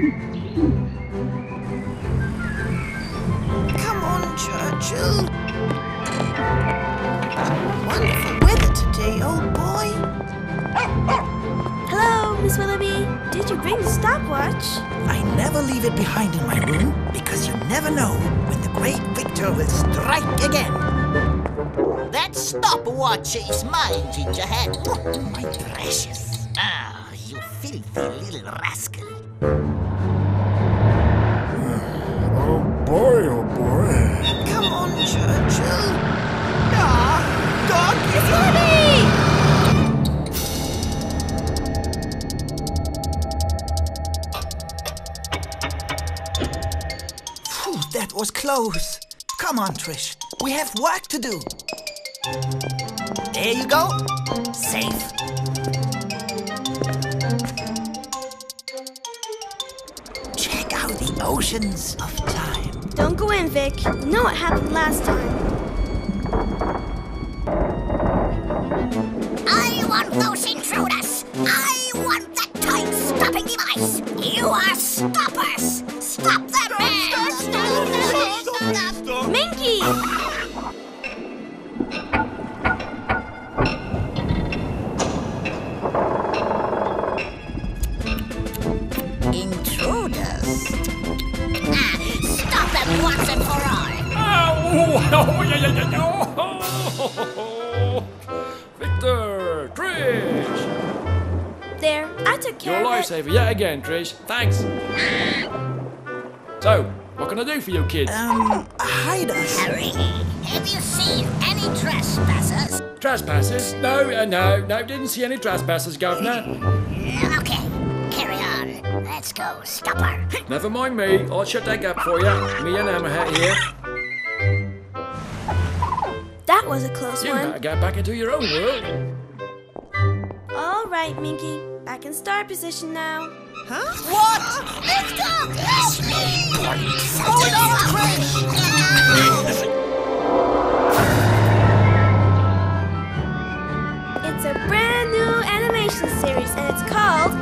Come on, Churchill. Wonderful weather today, old boy. Hello, Miss Willoughby. Did you bring the stopwatch? I never leave it behind in my room because you never know when the great victor will strike again. That stopwatch is mine, Gingerhead. Oh, my precious. Ah, you filthy little rascal. Oh boy, oh boy. Come on, Churchill. Ah, doggy. Phew, that was close. Come on, Trish. We have work to do. There you go. Safe. The oceans of time. Don't go in, Vic. You know what happened last time. I want those intruders. I want that time-stopping device. You are stoppers. Stop them, man. Stop, stop, Minky! Oh, oh, yeah, yeah, yeah, oh. Victor, Trish, There, I took care your of it. lifesaver yet again, Trish. Thanks. So, what can I do for you, kids? Um, hide us. Harry, have you seen any trespassers? Trespassers? No, uh, no, no, didn't see any trespassers, Governor. Okay, carry on. Let's go, stopper. Never mind me, I'll shut that gap for you. Me and Hammerhead here. That was a close You one. gotta get back into your own world. All right, Minky. Back in star position now. Huh? What? Let's go! Yes, Hold It's a brand new animation series, and it's called